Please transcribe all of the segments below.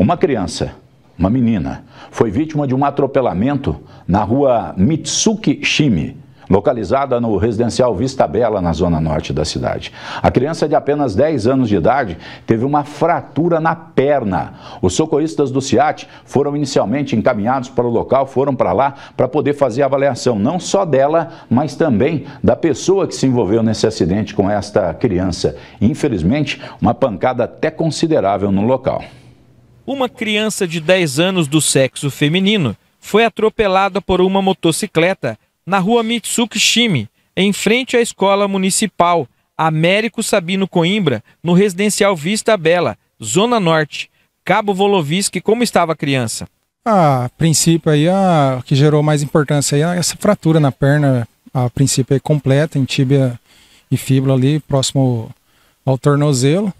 Uma criança, uma menina, foi vítima de um atropelamento na rua Mitsuki Shimi, localizada no residencial Vista Bela, na zona norte da cidade. A criança de apenas 10 anos de idade teve uma fratura na perna. Os socorristas do CIAT foram inicialmente encaminhados para o local, foram para lá para poder fazer a avaliação não só dela, mas também da pessoa que se envolveu nesse acidente com esta criança. Infelizmente, uma pancada até considerável no local. Uma criança de 10 anos do sexo feminino foi atropelada por uma motocicleta na rua Mitsuki Shimi, em frente à escola municipal Américo Sabino Coimbra, no residencial Vista Bela, Zona Norte. Cabo Voloviski, como estava a criança? A princípio aí, a que gerou mais importância aí, é essa fratura na perna, a princípio aí completa, em tíbia e fíbula ali, próximo ao tornozelo.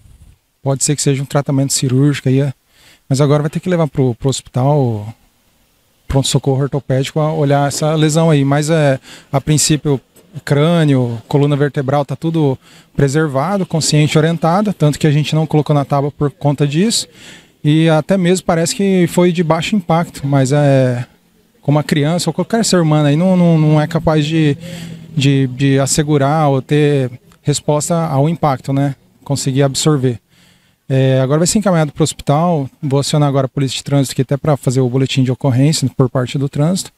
Pode ser que seja um tratamento cirúrgico aí, mas agora vai ter que levar para o hospital pronto-socorro ortopédico a olhar essa lesão aí. Mas é, a princípio, crânio, coluna vertebral, tá tudo preservado, consciente orientada, tanto que a gente não colocou na tábua por conta disso. E até mesmo parece que foi de baixo impacto, mas é como a criança ou qualquer ser humano aí não, não, não é capaz de, de, de assegurar ou ter resposta ao impacto, né? Conseguir absorver. É, agora vai ser encaminhado para o hospital. Vou acionar agora a polícia de trânsito aqui até para fazer o boletim de ocorrência por parte do trânsito.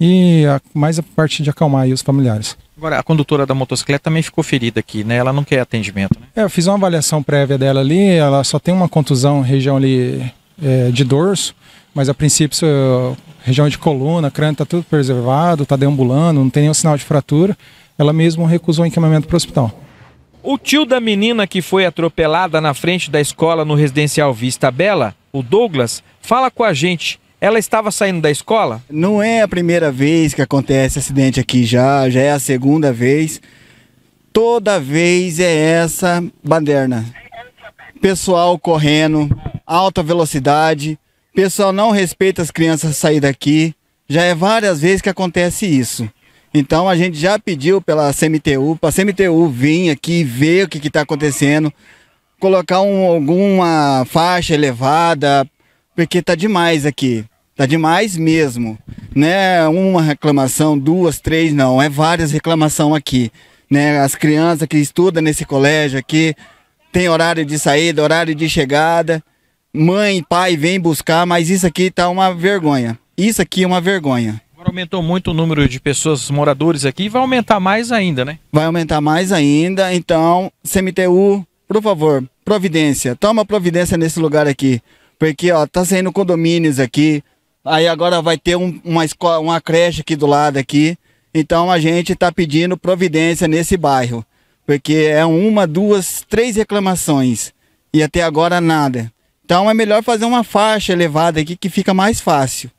E a, mais a parte de acalmar os familiares. Agora, a condutora da motocicleta também ficou ferida aqui, né? Ela não quer atendimento, né? É, eu fiz uma avaliação prévia dela ali, ela só tem uma contusão região ali é, de dorso, mas a princípio região de coluna, crânio está tudo preservado, está deambulando, não tem nenhum sinal de fratura. Ela mesmo recusou o encaminhamento para o hospital. O tio da menina que foi atropelada na frente da escola no residencial Vista Bela, o Douglas, fala com a gente. Ela estava saindo da escola? Não é a primeira vez que acontece acidente aqui já, já é a segunda vez. Toda vez é essa baderna. Pessoal correndo, alta velocidade, pessoal não respeita as crianças sair daqui. Já é várias vezes que acontece isso. Então a gente já pediu pela CMTU, para a CMTU vir aqui ver o que está acontecendo, colocar um, alguma faixa elevada, porque tá demais aqui. Tá demais mesmo. Né? Uma reclamação, duas, três, não. É várias reclamações aqui. Né? As crianças que estudam nesse colégio aqui tem horário de saída, horário de chegada. Mãe pai vêm buscar, mas isso aqui tá uma vergonha. Isso aqui é uma vergonha. Aumentou muito o número de pessoas moradores aqui e vai aumentar mais ainda, né? Vai aumentar mais ainda, então, CMTU, por favor, providência, toma providência nesse lugar aqui. Porque, ó, tá saindo condomínios aqui, aí agora vai ter um, uma, escola, uma creche aqui do lado aqui, então a gente tá pedindo providência nesse bairro. Porque é uma, duas, três reclamações e até agora nada. Então é melhor fazer uma faixa elevada aqui que fica mais fácil.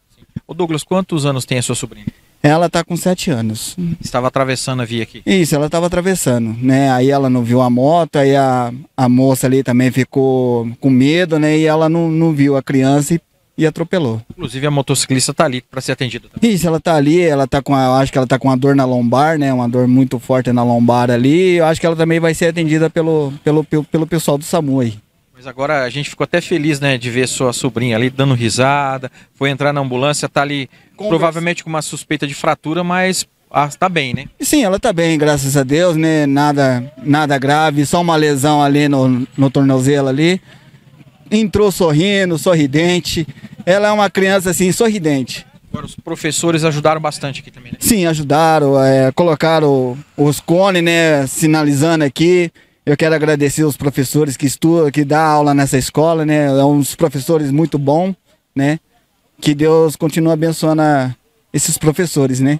O Douglas, quantos anos tem a sua sobrinha? Ela está com sete anos. Estava atravessando a via aqui? Isso, ela estava atravessando, né? Aí ela não viu a moto, aí a, a moça ali também ficou com medo, né? E ela não, não viu a criança e, e atropelou. Inclusive a motociclista está ali para ser atendida também. Isso, ela está ali, ela tá com a, acho que ela está com uma dor na lombar, né? Uma dor muito forte na lombar ali. Eu acho que ela também vai ser atendida pelo, pelo, pelo, pelo pessoal do SAMU aí. Mas agora a gente ficou até feliz, né, de ver sua sobrinha ali dando risada, foi entrar na ambulância, tá ali Conversa. provavelmente com uma suspeita de fratura, mas ah, tá bem, né? Sim, ela tá bem, graças a Deus, né? Nada, nada grave, só uma lesão ali no, no tornozelo ali. Entrou sorrindo, sorridente. Ela é uma criança assim, sorridente. Agora, os professores ajudaram bastante aqui também, né? Sim, ajudaram, é, colocaram os cones, né, sinalizando aqui. Eu quero agradecer os professores que estudam, que dá aula nessa escola, né? É uns professores muito bons, né? Que Deus continue abençoando esses professores, né?